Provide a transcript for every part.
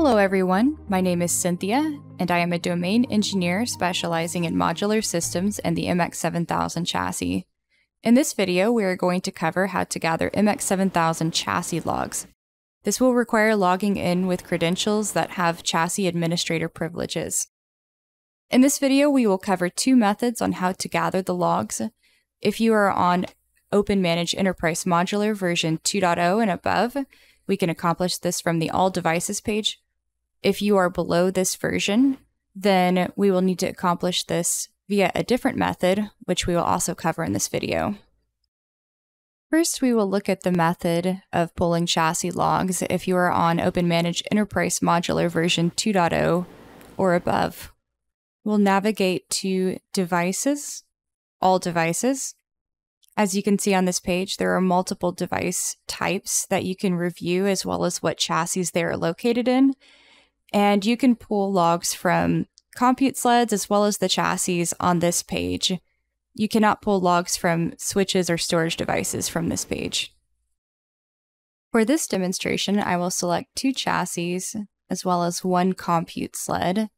Hello, everyone. My name is Cynthia, and I am a domain engineer specializing in modular systems and the MX7000 chassis. In this video, we are going to cover how to gather MX7000 chassis logs. This will require logging in with credentials that have chassis administrator privileges. In this video, we will cover two methods on how to gather the logs. If you are on Open Manage Enterprise Modular version 2.0 and above, we can accomplish this from the All Devices page. If you are below this version, then we will need to accomplish this via a different method, which we will also cover in this video. First, we will look at the method of pulling chassis logs if you are on Open Manage Enterprise Modular version 2.0 or above. We'll navigate to Devices, All Devices. As you can see on this page, there are multiple device types that you can review as well as what chassis they are located in. And you can pull logs from compute sleds as well as the chassis on this page. You cannot pull logs from switches or storage devices from this page. For this demonstration, I will select two chassis as well as one compute sled,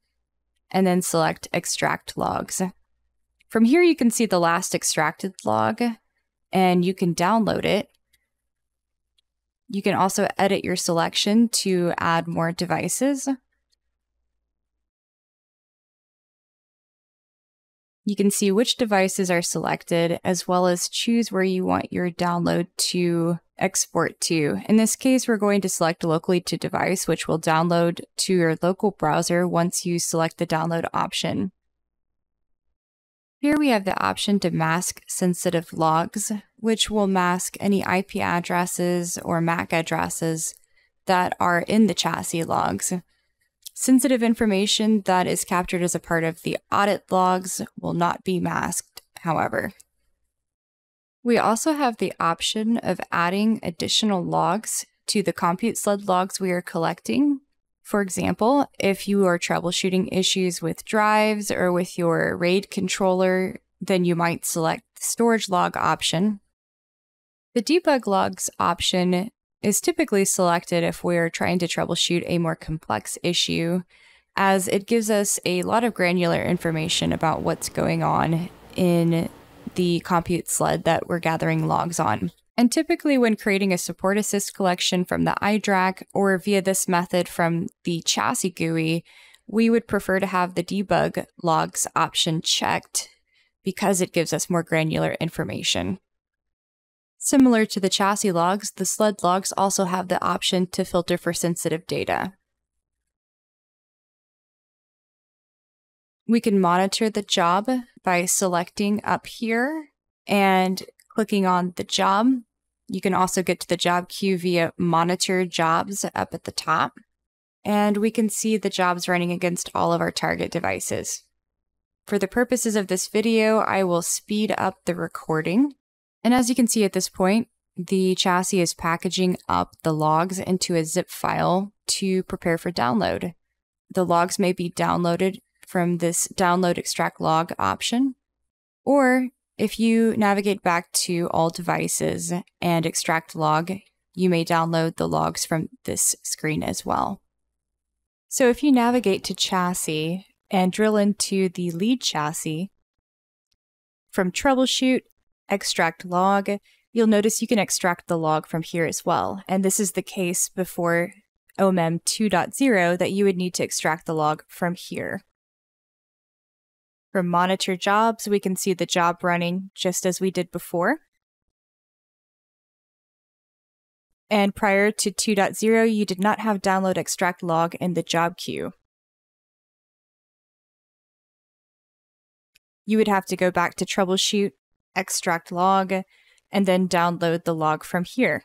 and then select extract logs. From here, you can see the last extracted log, and you can download it. You can also edit your selection to add more devices. You can see which devices are selected as well as choose where you want your download to export to. In this case, we're going to select locally to device, which will download to your local browser once you select the download option. Here we have the option to mask sensitive logs, which will mask any IP addresses or MAC addresses that are in the chassis logs. Sensitive information that is captured as a part of the audit logs will not be masked, however. We also have the option of adding additional logs to the compute sled logs we are collecting. For example, if you are troubleshooting issues with drives or with your RAID controller, then you might select the storage log option. The debug logs option is typically selected if we're trying to troubleshoot a more complex issue, as it gives us a lot of granular information about what's going on in the compute sled that we're gathering logs on. And typically, when creating a support assist collection from the iDRAC or via this method from the chassis GUI, we would prefer to have the debug logs option checked because it gives us more granular information. Similar to the chassis logs, the sled logs also have the option to filter for sensitive data. We can monitor the job by selecting up here and clicking on the job. You can also get to the job queue via monitor jobs up at the top. And we can see the jobs running against all of our target devices. For the purposes of this video, I will speed up the recording and as you can see at this point, the chassis is packaging up the logs into a zip file to prepare for download. The logs may be downloaded from this download extract log option, or if you navigate back to all devices and extract log, you may download the logs from this screen as well. So if you navigate to chassis and drill into the lead chassis, from troubleshoot, extract log, you'll notice you can extract the log from here as well. And this is the case before OMEM 2.0 that you would need to extract the log from here. From monitor jobs, we can see the job running just as we did before. And prior to 2.0, you did not have download extract log in the job queue. You would have to go back to troubleshoot extract log, and then download the log from here.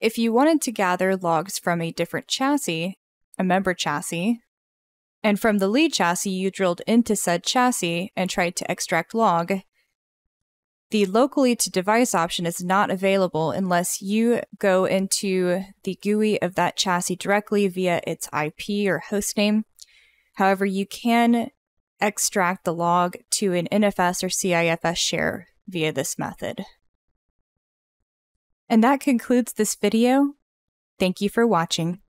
If you wanted to gather logs from a different chassis, a member chassis, and from the lead chassis you drilled into said chassis and tried to extract log, the locally to device option is not available unless you go into the GUI of that chassis directly via its IP or hostname. However, you can extract the log to an NFS or CIFS share via this method. And that concludes this video. Thank you for watching.